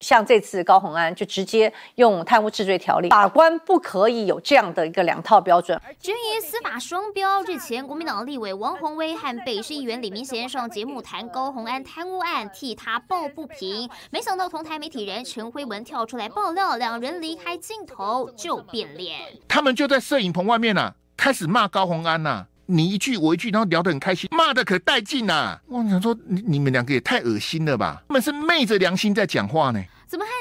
像这次高鸿安就直接用贪污治罪条例，法官不可以有这样的一个两套标准。质疑司法双标，日前国民党立委王宏威和北市议员李明贤上节目谈高鸿安贪污案，替他抱不平。没想到同台媒体人陈辉文跳出来爆料，两人离开镜头就变脸。他们就在摄影棚外面啊，开始骂高鸿安呐。你一句我一句，然后聊得很开心，骂的可带劲呐！我想说，你你们两个也太恶心了吧？他们是昧着良心在讲话呢。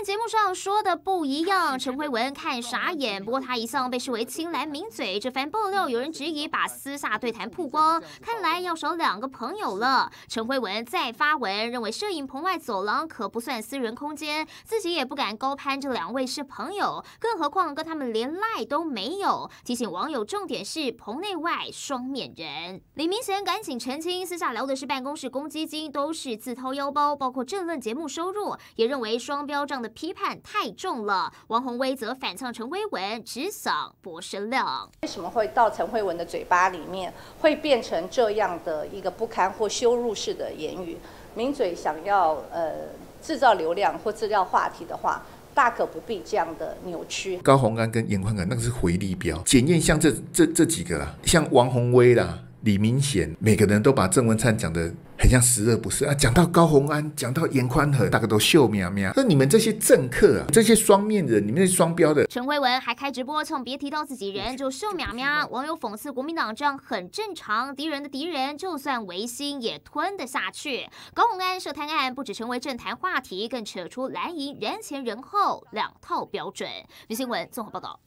节目上说的不一样？陈慧文看傻眼。不过他一向被视为青蓝名嘴，这番爆料有人质疑把私下对谈曝光，看来要少两个朋友了。陈慧文再发文认为摄影棚外走廊可不算私人空间，自己也不敢高攀这两位是朋友，更何况跟他们连赖都没有。提醒网友，重点是棚内外双面人。李明贤赶紧澄清，私下聊的是办公室公积金，都是自掏腰包，包括政论节目收入，也认为双。标账的批判太重了，王宏威则反呛陈辉文只嗓博声量。为什么会到陈辉文的嘴巴里面会变成这样的一个不堪或羞辱式的言语？名嘴想要呃制造流量或制造话题的话，大可不必这样的扭曲。高洪安跟严宽可那个是回力标，检验像这这这几个啦，像王宏威啦。李明显，每个人都把郑文灿讲的很像十恶不赦啊！讲到高鸿安，讲到严宽和，大家都秀喵喵。那你们这些政客啊，这些双面人，你们是双标的。陈慧文还开直播，从别提到自己人就秀喵喵。网友讽刺国民党这样很正常，敌人的敌人就算违心也吞得下去。高鸿安涉贪案不止成为政坛话题，更扯出蓝营人前人后两套标准。李新闻综合报道。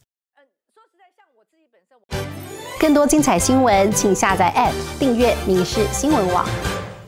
更多精彩新闻，请下载 App 订阅《民事新闻网》。